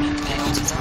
아, 진짜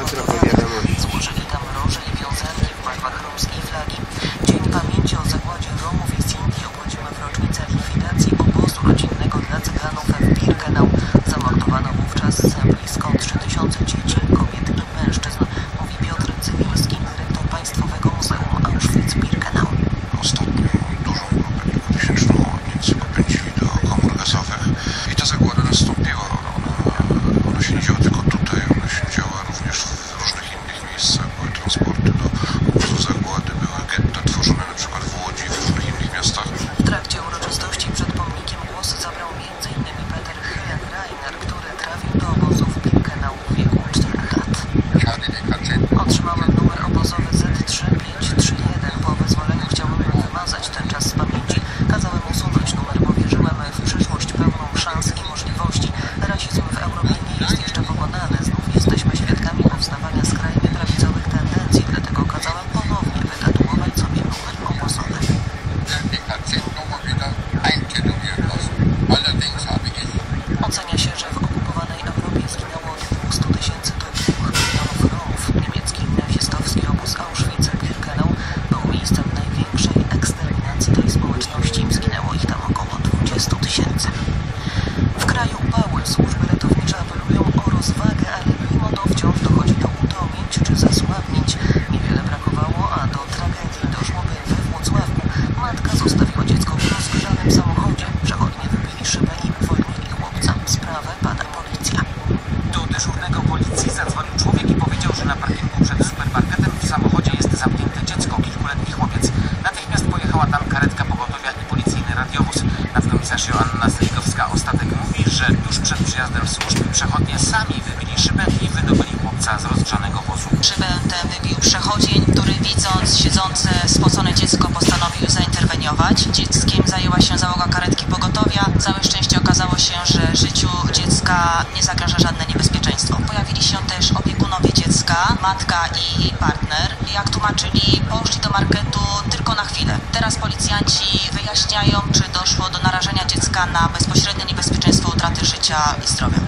sami wybili szybę i wydobyli chłopca z rozgrzanego wozu. Szybę tę wybił przechodzień, który widząc siedzące spocone dziecko postanowił zainterweniować. Dzieckiem zajęła się załoga karetki pogotowia. Całe szczęście okazało się, że życiu dziecka nie zagraża żadne niebezpieczeństwo. Pojawili się też opiekunowie dziecka, matka i jej partner. Jak tłumaczyli, poszli do marketu tylko na chwilę. Teraz policjanci wyjaśniają, czy doszło do narażenia dziecka na bezpośrednie niebezpieczeństwo utraty życia i zdrowia.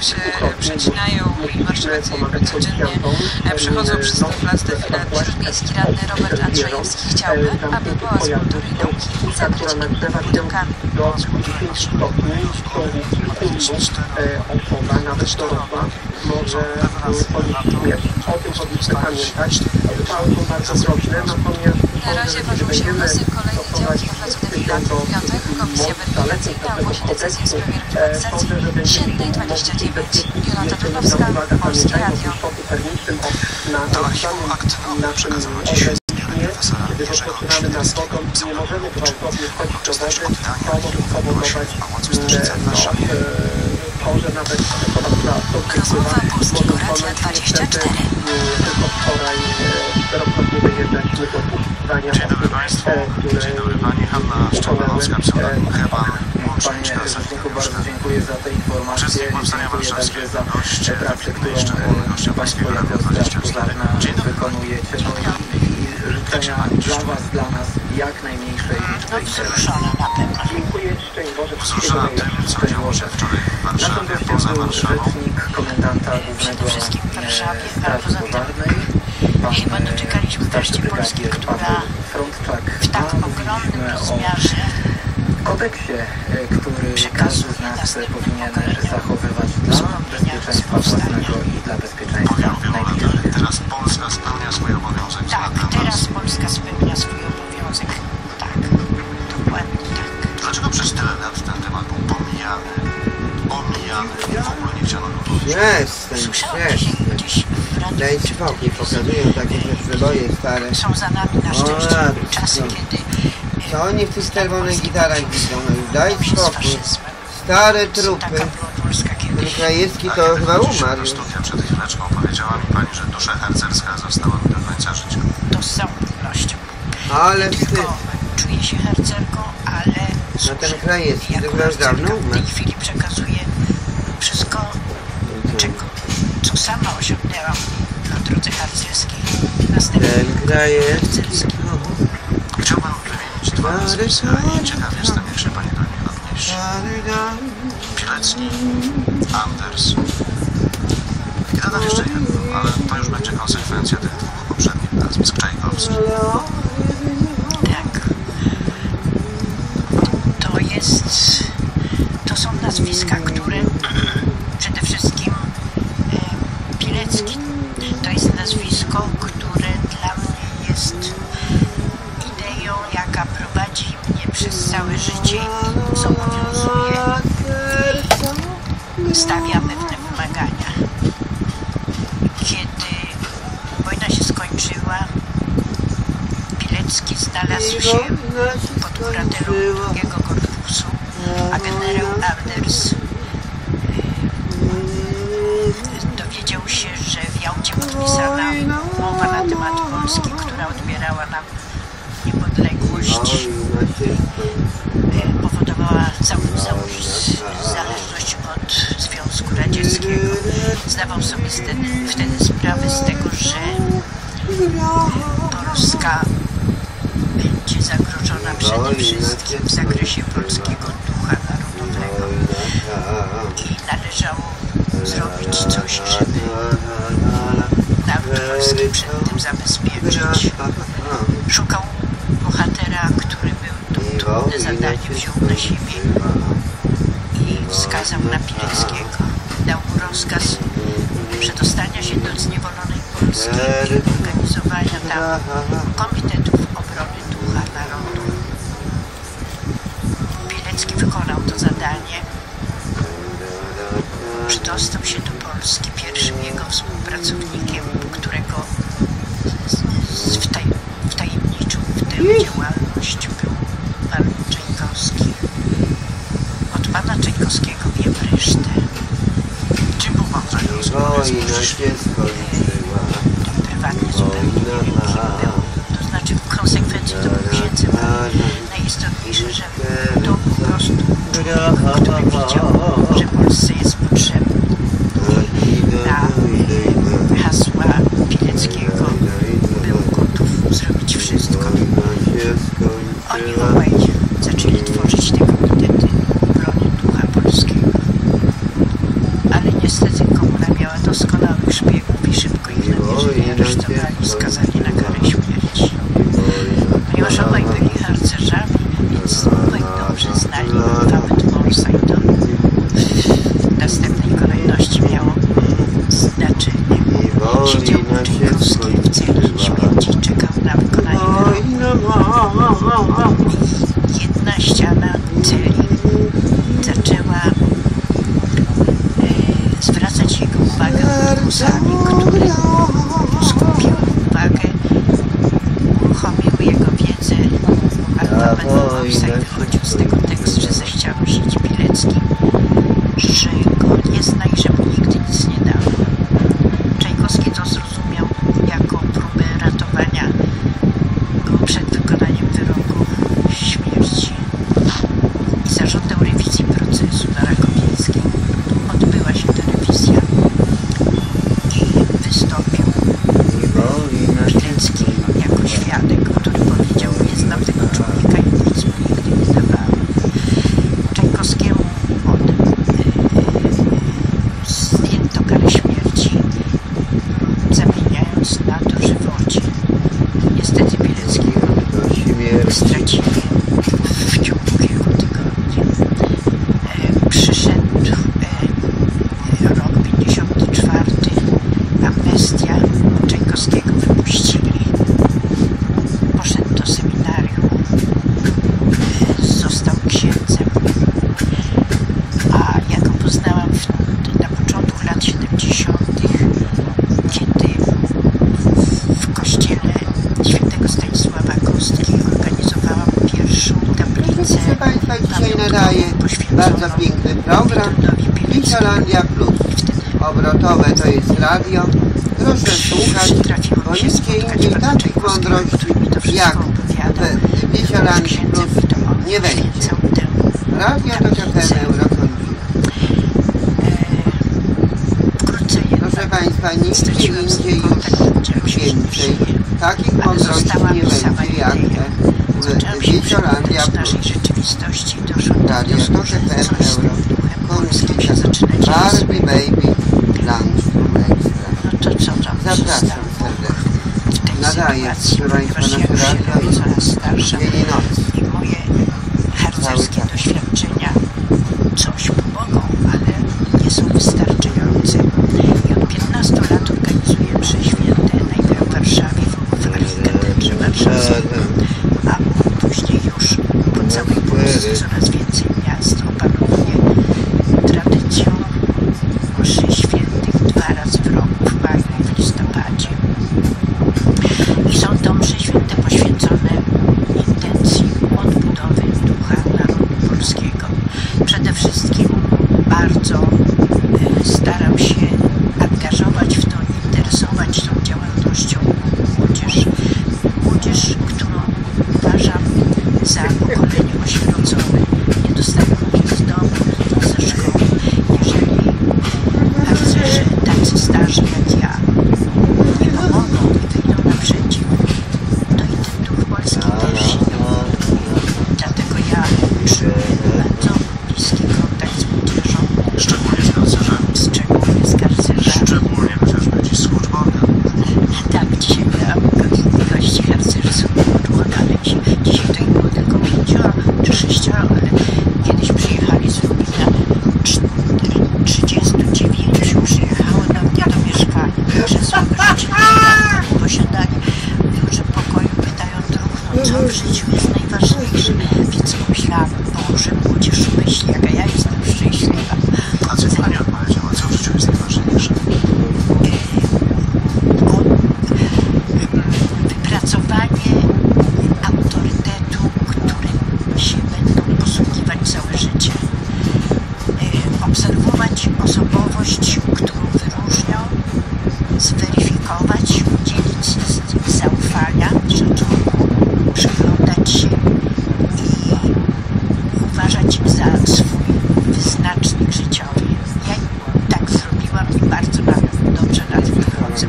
Warszawiaków się przecinają i jakby codziennie e, przechodzą przez ten plac Defilat. Śródmiejski radny Robert Andrzejewski chciałby, aby Pałac Kultury i Nauki zakryć innymi do 10 stopni są osoba nawet dorosła może o tym powinniśmy pamiętać. Są bardzo natomiast Na razie ważą się losy kolejnej działki na placu Defilat. W piątek Komisja Weryfikacyjna ogłosi decyzję w sprawie reprywatyzacji Siennej 29. Jolanta Turkowska, Polskie Radio. Do archiwum akt nowych przekazano dziś profesora Jerzego wchodzić do Uroczystość wody, oddania może archiwum spowodować ogłosił w Warszawie. nawet hodowca Rozmowa Polskiego Radia 24. E, Dzień dobry Państwu. Dzień dobry Pani Hanna Szczepanowska, pseudonim Heban, łączniczka Rzeczniku, bardzo dziękuję za te informacje. Uczestnik Powstania Warszawskiego, pracę, wybitnej którą szczególny gościa e, Polskiego Radia Straż 24. Pożarna Dzień dobry. wykonujecie. No i, i życzenia dla Was, dla nas jak najmniejszej No wzruszona na pewno. Dziękuję, szczęść Boże. Wzruszona tym, co działo się wczoraj w Warszawie, poza Warszawą. rzecznik komendanta głównego Przede wszystkim w Warszawie, e, a Straży Pożarnej. Chyba doczekaliśmy wreszcie Polski, która Frontczak. w tak ogromnym rozmiarze kodeksie, e, który Przekazuje każdy z nas powinien zachowywać dla bezpieczeństwa własnego i dla bezpieczeństwa najbliższych. Teraz Polska spełnia swój obowiązek tak, teraz. Polska spełnia swój obowiązek. Tak, dokładnie tak. Dlaczego przez tyle lat ten temat był pomijany, omijany i w ogóle nie chciano go? Przestań, Słyszałam dzisiaj przestań. gdzieś telewizji. pokazują takie te przeboje stare. Są za nami na szczęście O, czasy, no. kiedy Co oni w tych czerwonych gitarach widzą? No daj spokój. Stare trupy. Ten. Krajewski Tak, to chyba umarł przed chwileczką powiedziała mi Pani, że dusza harcerska została mi do końca życia. To z całą pewnością. Ale wstyd. tylko czuję się harcerką, ale No ten Krajewski to chyba już dawno harcerka w tej umarł. chwili przekazuję wszystko, co sama osiągnęłam na drodze harcerskiej. Następnie Krajewski. harcerski. Chciałbym wymienić dwa nazwiska i ciekaw jestem, jak się Pani do nich odniesie. Pilecki, Anders. I dodam jeszcze jedno, ale to już będzie konsekwencja tych dwóch poprzednich nazwisk. Czajkowski. Tak. To jest. To są nazwiska, które Está aqui amando. Wtedy, wtedy sprawę z tego, że Polska będzie zagrożona przede wszystkim Komitetów Obrony Ducha Narodu. Bielecki wykonał to zadanie. Przydostał się do Polski pierwszym jego współpracownikiem, którego wtajemniczył w tę działalność był pan Czajkowski. Od pana Czajkowskiego wiem resztę. Czym był pan Czajkowski? Oj, no dziecko prywatny, zupełnie nie wiem kim był. To znaczy w konsekwencji to był księdz że to po prostu człowiek, który widział, że Polsce jest potrzebny. Bardzo piękny program Wiszolandia Plus. Obrotowe to jest radio. Proszę słuchać, bo nigdzie indziej takich mądrości jak w Wiszolandii Plus nie będzie. Radio to FM Eurokonflikt. Proszę Państwa, nigdzie indziej już więcej takich mądrości nie będzie jak te musi Finlandia naszej rzeczywistości doszło do wniosku, że coś z tym się zaczyna dziać. Barbie Baby Land No to co tam Zapraszam serdecznie. W tej Nadaję, sytuacji, ponieważ ja się robię coraz starsza, Wielinoc. Entonces,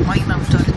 Moim autores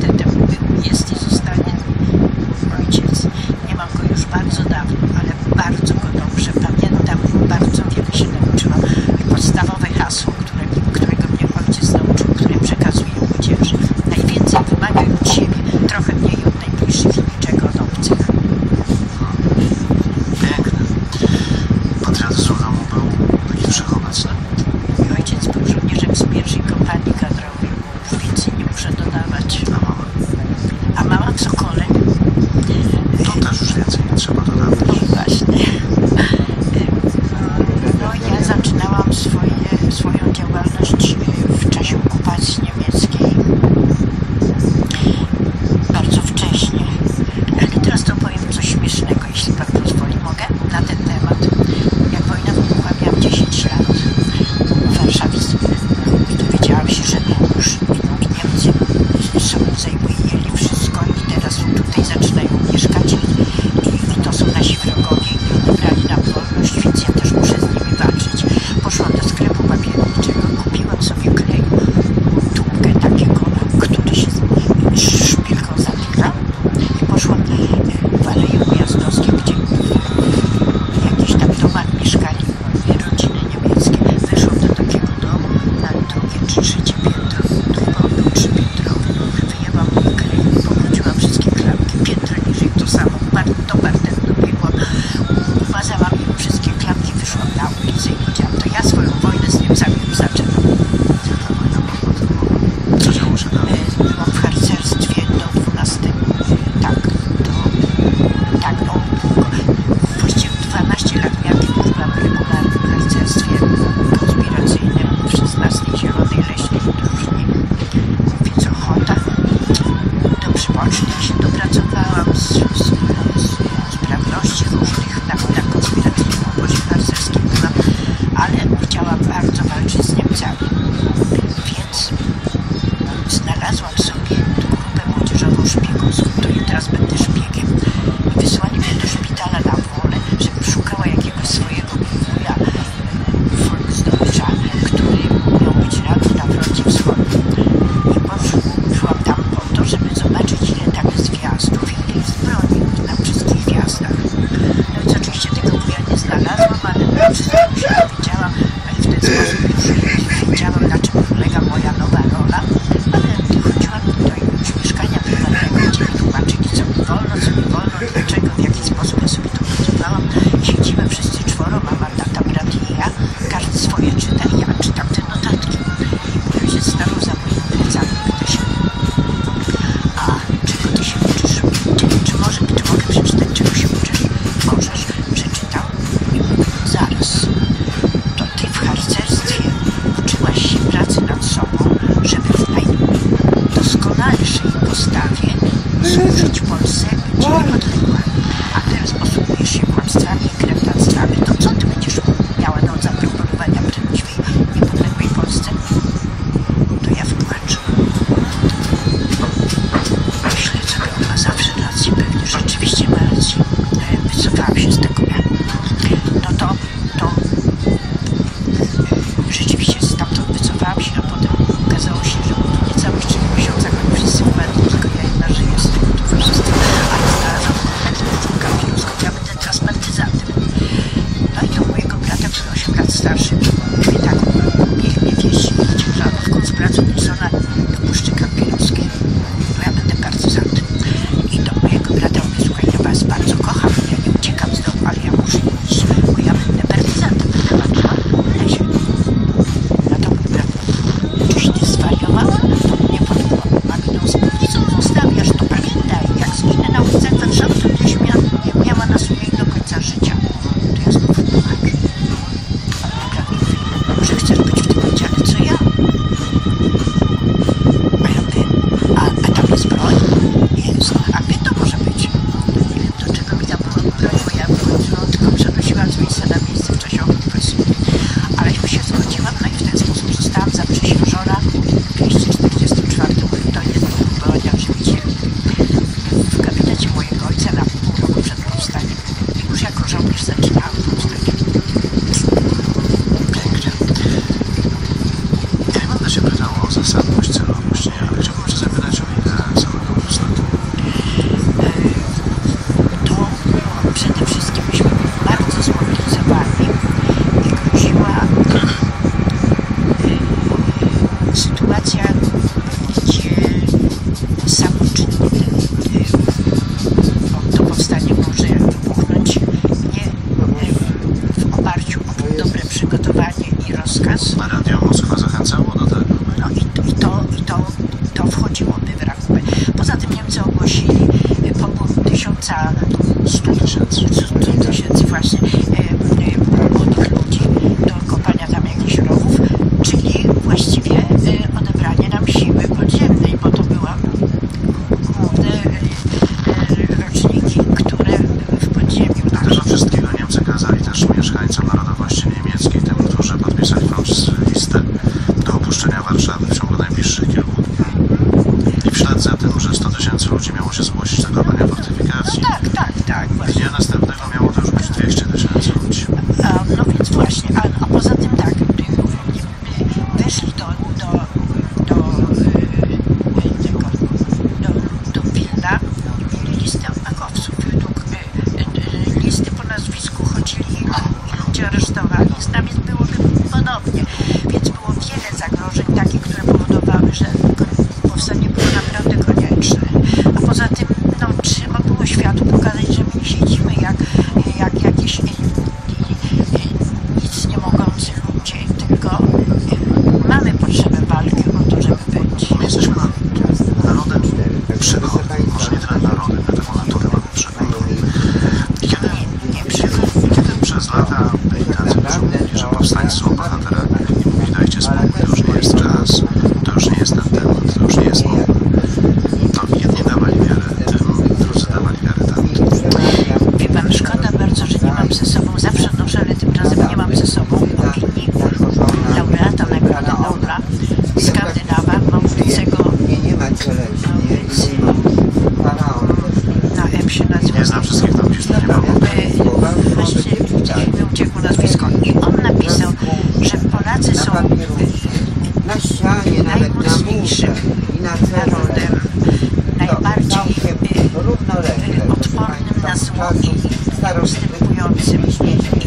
Starosy wykującym śmieci.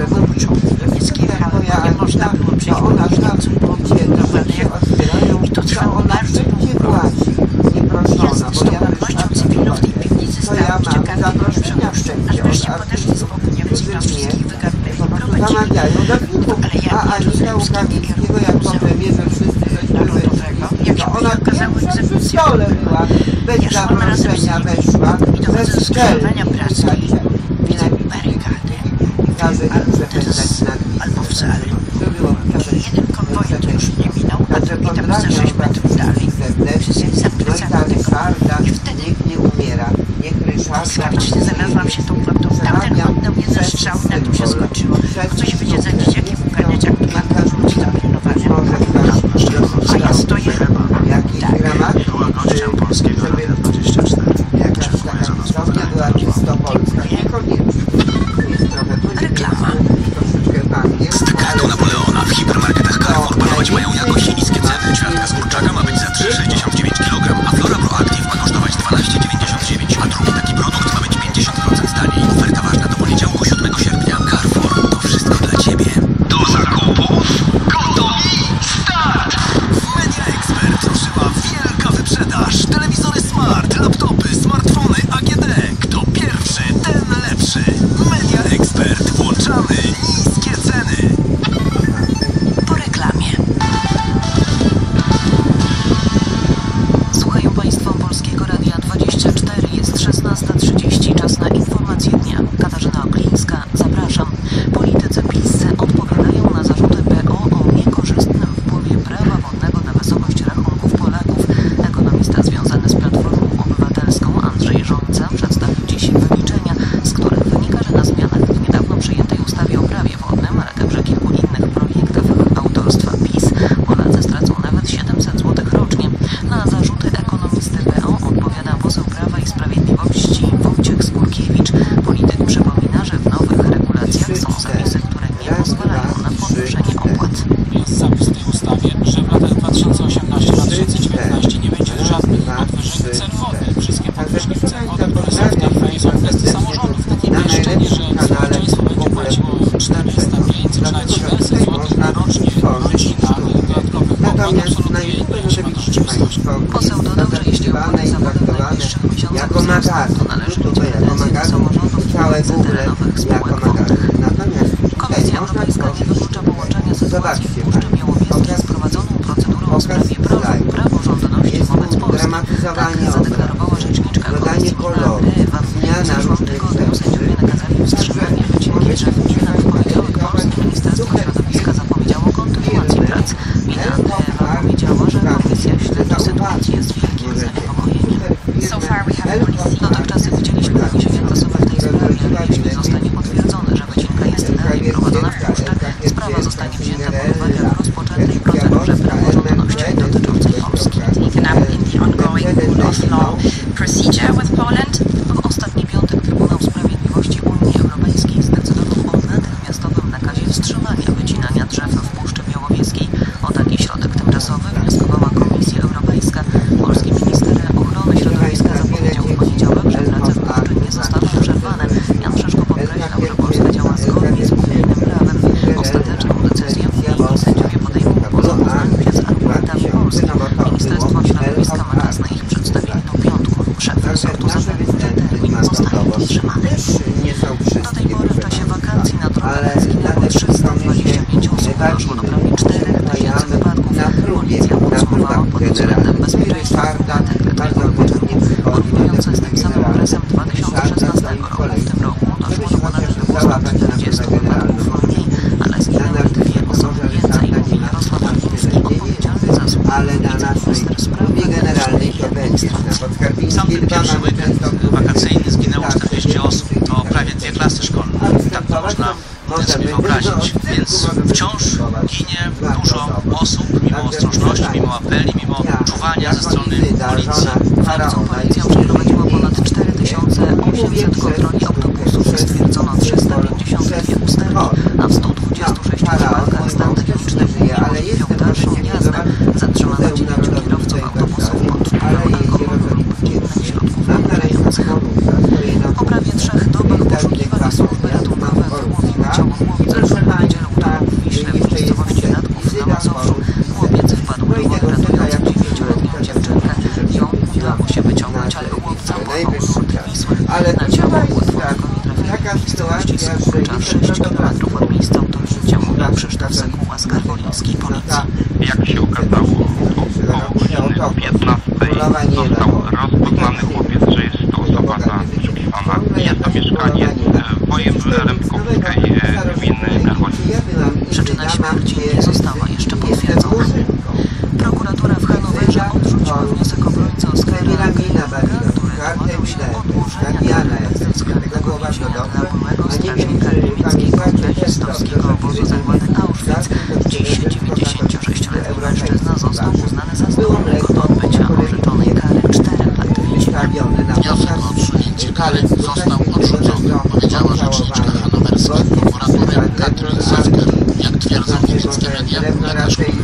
na początku niemieckich ramach nie można było przejść po niemiecku, było odbierają, i to trwało bardzo długo. Ja z cywilną w tej piwnicy stałam szczekami do przodu, aż wreszcie podeszli z boku Niemcy francuskich wygarnęli i prowadzili, ale ja nie rozumiem z nami kierownika Muzeum Narodowego, jak się ona okazało egzekucja była, ja szłam razem z nimi i dochodząc do przyznania pracy, Alcantraz albo wcale. Jeden konwoj to już nie minął, a drugi tam za 6 metrów dalej. Przez zaplecami. I wtedy nie umiera. Niech Ryszarda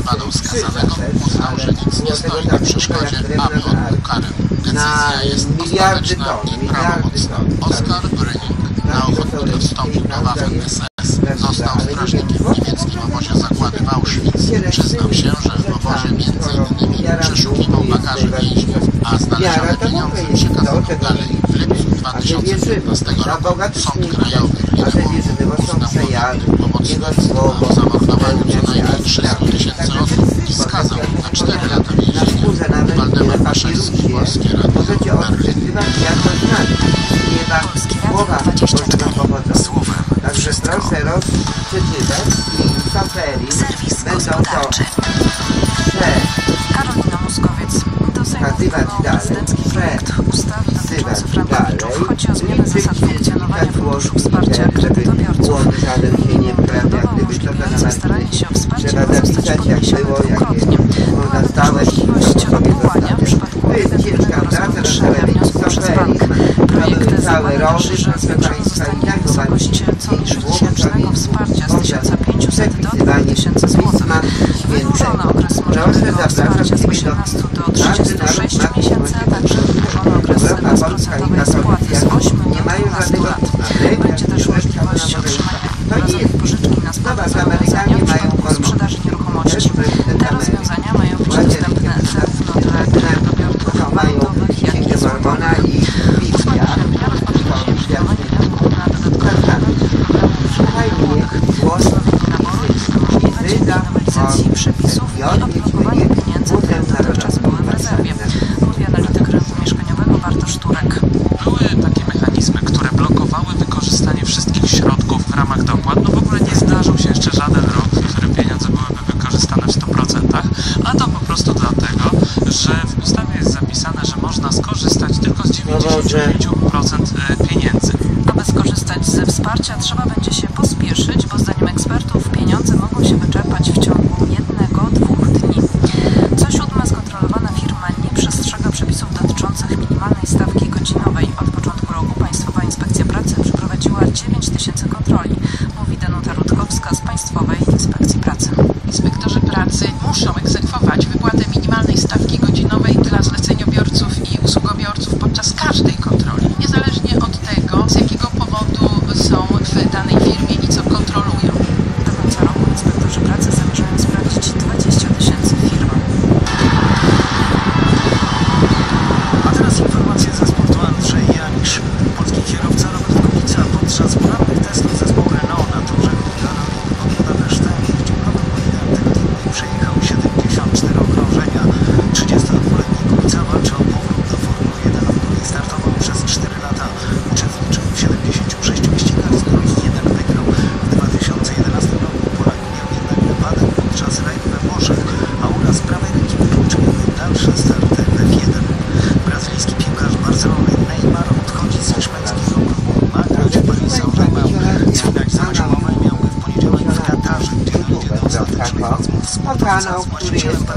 wadą skazanego uznał, że nic nie stoi na przeszkodzie, aby odbył karę. Decyzja jest ostateczna i prawomocna. Oskar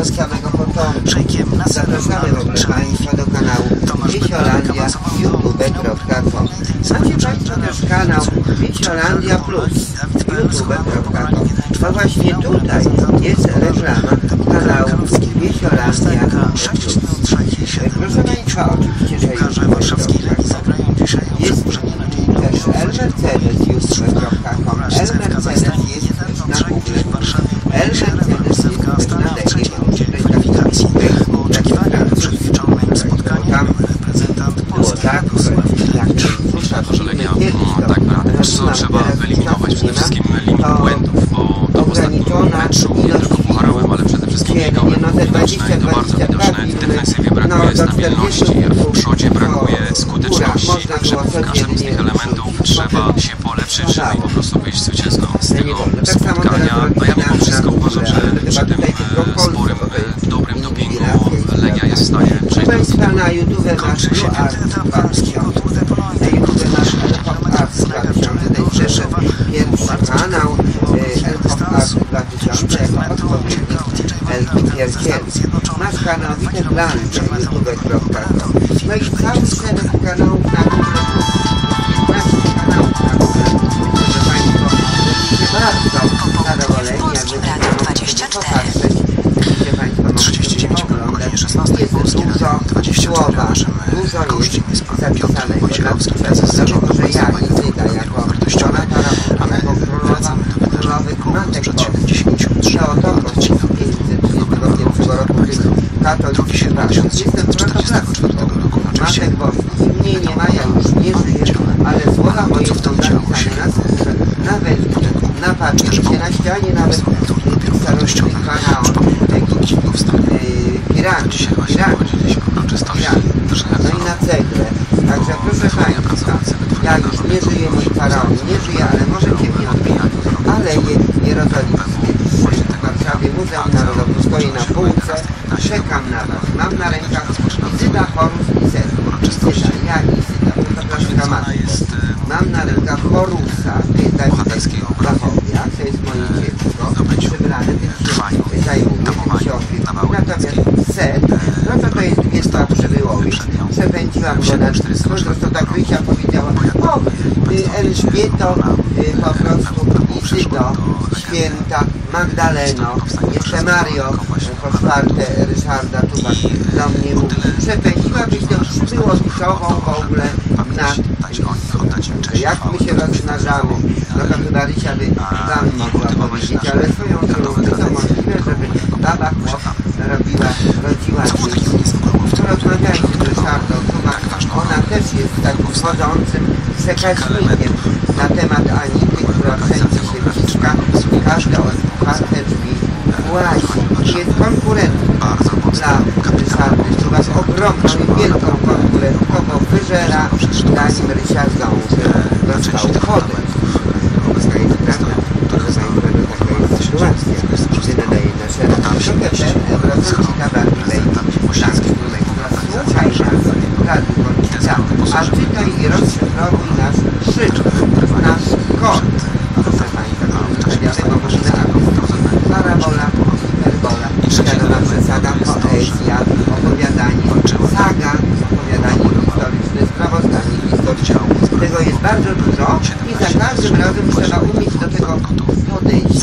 szklanego hotelu. Szejkiem Nasserem Al-Szaifi do kanału wiciolandia.youtube.com Odczytaj również kanał Wiciolandia Plus youtube.com Bo właśnie tutaj jest reklama kanału Wiciolandia Plus. Proszę Państwa, oczywiście, że jest Jest też lmercedes.com lmercedes stabilności. W przodzie brakuje skuteczności, także w każdym z tych elementów trzeba się polepszyć, żeby po prostu wyjść zwycięsko z tego spotkania. No ja mimo wszystko uważam, że przy tym e, sporym, e, dobrym dopingu Legia jest w stanie przejść do tytułu. Kończy się piąty etap Warskiego Tour de Pologne. Kanał El Pop Art dla Wielkiego kanał i poblany przez youtuber.com no i cały szereg kanałów na naszych bardzo dużo słowa, dużo jest zapisane nie żyje, ale może ciemnie odbija. Aleje Jerozolimskie tak przy Warszawie Muzeum Narodowym stoi na półce. Czekam na Was. Mam na rękach Izyda, Horus i Zezur. Izyda, ja i Izyda. Fotografka matko. Mam na rękach Horusa, Pyta i Zachowia, to jest moje dziecko. Przybrane tych zajmów, siostry. Natomiast Set, no to to jest dwie stopy wyłowy. Przepędziłam go na 400 do zakrycia pod Elżbieto, y, po prostu Izydo, święta, Magdaleno, jeszcze Mario, po czwarte Ryszarda Czubak do mnie mówi, przepędziłabyś tę przybyłowiczową w ogóle na jak my się rozmnażamy, no to chyba Rysia by wam mogła powiedzieć, ale swoją drogą to możliwe, żeby baba chłop robiła, rodziła dzieci. Ona też jest takim wchodzącym przekaźnikiem na temat Anity, która wszędzie się wciska, każda otwarte drzwi włazi. Jest konkurentem dla Ryszardy Czubak, ogromną i wielką konkurentką, bo wyżera zanim Rysia zdąży dostał chodę. Czytaj i rozszyfrowuj nasz szyb, nasz kod. Proszę Państwa, wiadomo, możemy napisać parabola, hiperbola, wiadoma przesada, poezja, opowiadanie, saga, opowiadanie historyczne, sprawozdanie historyczne. Tego jest bardzo dużo i za każdym razem trzeba umieć do tego podejść,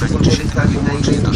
na wyłącznie do